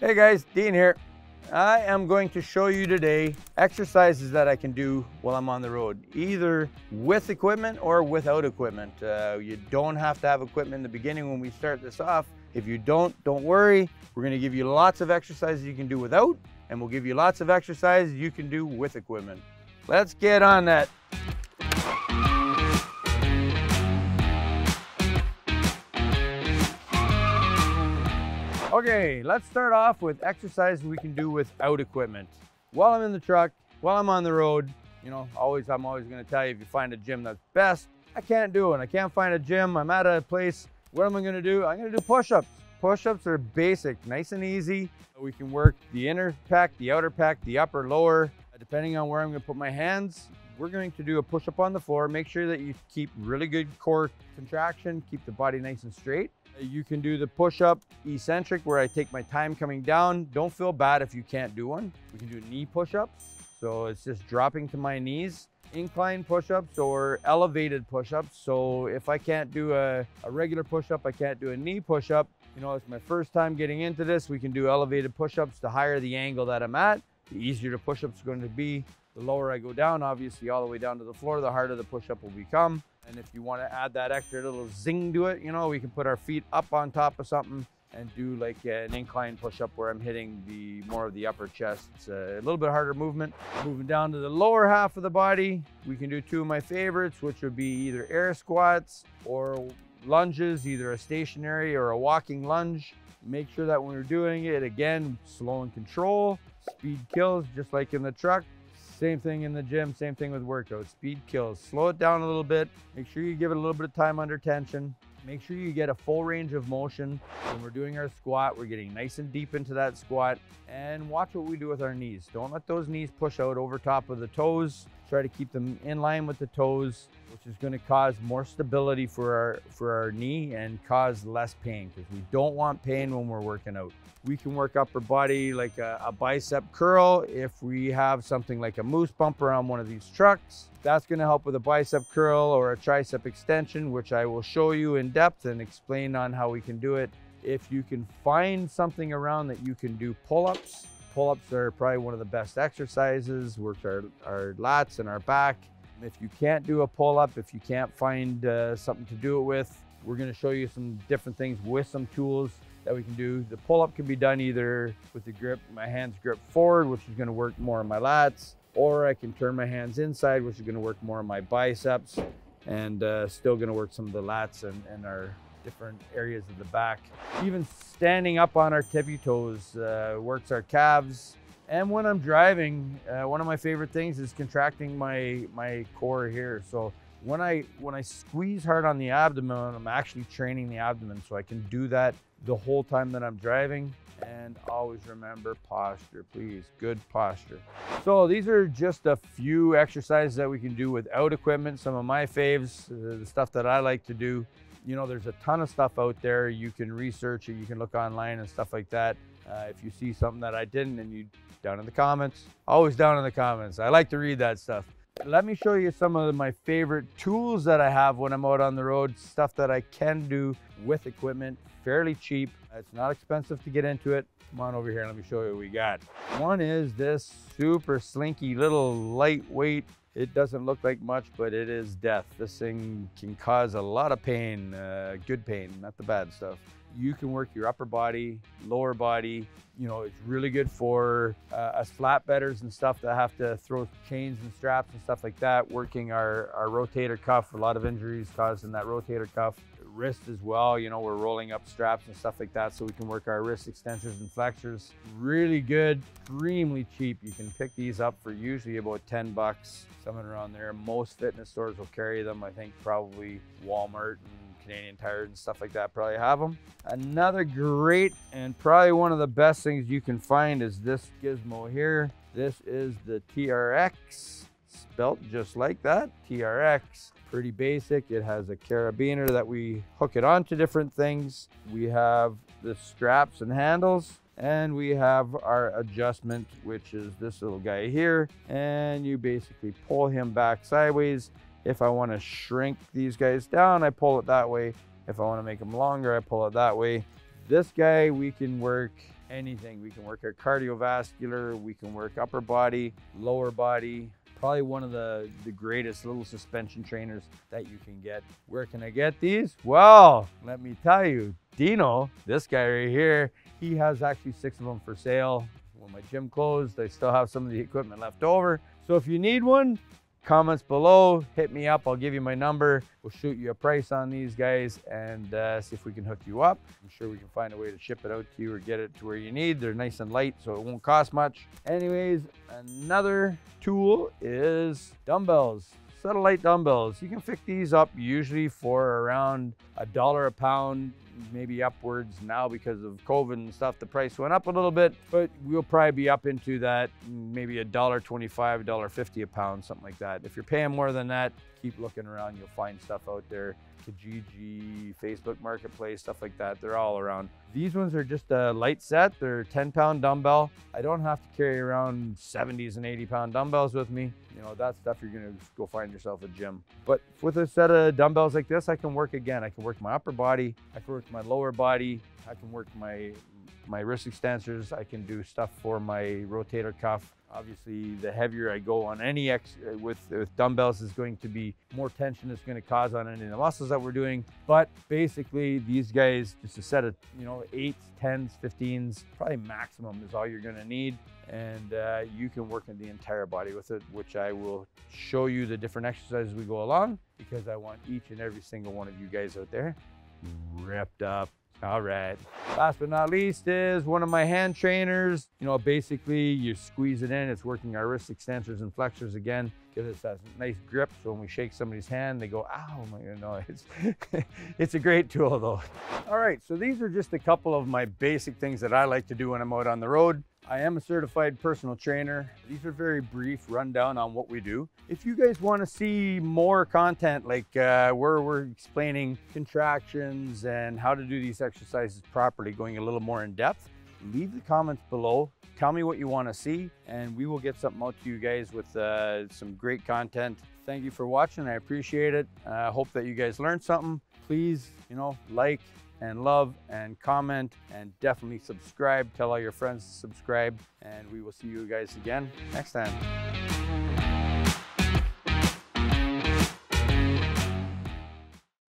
Hey guys, Dean here. I am going to show you today exercises that I can do while I'm on the road, either with equipment or without equipment. Uh, you don't have to have equipment in the beginning when we start this off. If you don't, don't worry. We're gonna give you lots of exercises you can do without, and we'll give you lots of exercises you can do with equipment. Let's get on that. Okay, let's start off with exercises we can do without equipment. While I'm in the truck, while I'm on the road, you know, always, I'm always gonna tell you if you find a gym that's best, I can't do it. I can't find a gym, I'm at a place, what am I gonna do? I'm gonna do push-ups. Push-ups are basic, nice and easy. We can work the inner pec, the outer pec, the upper, lower, depending on where I'm gonna put my hands. We're going to do a push-up on the floor. Make sure that you keep really good core contraction, keep the body nice and straight. You can do the push-up eccentric where I take my time coming down. Don't feel bad if you can't do one. We can do knee push-ups. So it's just dropping to my knees. Incline push-ups or elevated push-ups. So if I can't do a, a regular push-up, I can't do a knee push-up. You know, it's my first time getting into this. We can do elevated push-ups. The higher the angle that I'm at, the easier the push-up's going to be. The lower I go down, obviously all the way down to the floor, the harder the push-up will become. And if you want to add that extra little zing to it, you know, we can put our feet up on top of something and do like an incline push-up where I'm hitting the more of the upper chest. It's a little bit harder movement. Moving down to the lower half of the body, we can do two of my favorites, which would be either air squats or lunges, either a stationary or a walking lunge. Make sure that when you're doing it, again, slow and control, speed kills, just like in the truck. Same thing in the gym, same thing with workouts. Speed kills. Slow it down a little bit. Make sure you give it a little bit of time under tension. Make sure you get a full range of motion. When we're doing our squat, we're getting nice and deep into that squat. And watch what we do with our knees. Don't let those knees push out over top of the toes. Try to keep them in line with the toes, which is going to cause more stability for our, for our knee and cause less pain because we don't want pain when we're working out. We can work upper body like a, a, bicep curl if we have something like a moose bumper on one of these trucks. That's gonna help with a bicep curl or a tricep extension, which I will show you in depth and explain on how we can do it. If you can find something around that you can do pull-ups, pull-ups are probably one of the best exercises, works our, our lats and our back. If you can't do a pull-up, if you can't find uh, something to do it with, we're gonna show you some different things with some tools that we can do. The pull-up can be done either with the grip, my hands grip forward, which is gonna work more on my lats, or I can turn my hands inside, which is gonna work more on my biceps, and uh, still gonna work some of the lats and, and our different areas of the back. Even standing up on our tippy toes uh, works our calves. And when I'm driving, uh, one of my favorite things is contracting my, my core here. So when I, when I squeeze hard on the abdomen, I'm actually training the abdomen. So I can do that the whole time that I'm driving. And always remember posture, please. Good posture. So these are just a few exercises that we can do without equipment. Some of my faves, uh, the stuff that I like to do. You know, there's a ton of stuff out there. You can research it, you can look online and stuff like that. Uh, if you see something that I didn't and you down in the comments, always down in the comments. I like to read that stuff. Let me show you some of my favorite tools that I have when I'm out on the road, stuff that I can do with equipment, fairly cheap. It's not expensive to get into it. Come on over here, let me show you what we got. One is this super slinky little lightweight it doesn't look like much, but it is death. This thing can cause a lot of pain, uh, good pain, not the bad stuff. You can work your upper body, lower body. You know, it's really good for uh, us flatbedders and stuff that have to throw chains and straps and stuff like that. Working our, our rotator cuff, a lot of injuries caused in that rotator cuff wrist as well. You know, we're rolling up straps and stuff like that so we can work our wrist extensors and flexors. Really good, extremely cheap. You can pick these up for usually about 10 bucks, something around there. Most fitness stores will carry them. I think probably Walmart and Canadian Tire and stuff like that probably have them. Another great and probably one of the best things you can find is this gizmo here. This is the TRX, spelt just like that, TRX pretty basic. It has a carabiner that we hook it onto different things. We have the straps and handles and we have our adjustment, which is this little guy here. And you basically pull him back sideways. If I wanna shrink these guys down, I pull it that way. If I wanna make them longer, I pull it that way. This guy, we can work anything. We can work our cardiovascular, we can work upper body, lower body, probably one of the, the greatest little suspension trainers that you can get. Where can I get these? Well, let me tell you, Dino, this guy right here, he has actually six of them for sale. When my gym closed, I still have some of the equipment left over. So if you need one, comments below, hit me up. I'll give you my number. We'll shoot you a price on these guys and uh, see if we can hook you up. I'm sure we can find a way to ship it out to you or get it to where you need. They're nice and light, so it won't cost much. Anyways, another tool is dumbbells satellite dumbbells. You can pick these up usually for around a dollar a pound maybe upwards now because of COVID and stuff. The price went up a little bit, but we'll probably be up into that maybe a dollar twenty-five, dollar fifty a pound, something like that. If you're paying more than that, keep looking around. You'll find stuff out there. Kijiji, Facebook Marketplace, stuff like that. They're all around. These ones are just a light set. They're 10 pound dumbbell. I don't have to carry around 70s and 80 pound dumbbells with me. You know, that stuff you're gonna go find yourself a gym. But with a set of dumbbells like this, I can work again. I can work my upper body, I can work my lower body, I can work my my wrist extensors. I can do stuff for my rotator cuff. Obviously, the heavier I go on any X uh, with, with dumbbells is going to be more tension it's going to cause on any of the muscles that we're doing. But basically, these guys, just a set of, you know, eights, 10s, 15s, probably maximum is all you're going to need. And uh, you can work in the entire body with it, which I will show you the different exercises we go along because I want each and every single one of you guys out there ripped up all right. Last but not least is one of my hand trainers. You know, basically you squeeze it in. It's working our wrist extensors and flexors again. Gives us that nice grip. So when we shake somebody's hand, they go, ow, you know, it's, it's a great tool though. All right, so these are just a couple of my basic things that I like to do when I'm out on the road. I am a certified personal trainer. These are very brief rundown on what we do. If you guys want to see more content like uh, where we're explaining contractions and how to do these exercises properly, going a little more in depth, leave the comments below. Tell me what you want to see and we will get something out to you guys with uh, some great content. Thank you for watching. I appreciate it. I uh, hope that you guys learned something. Please, you know, like, and love and comment and definitely subscribe. Tell all your friends to subscribe and we will see you guys again next time.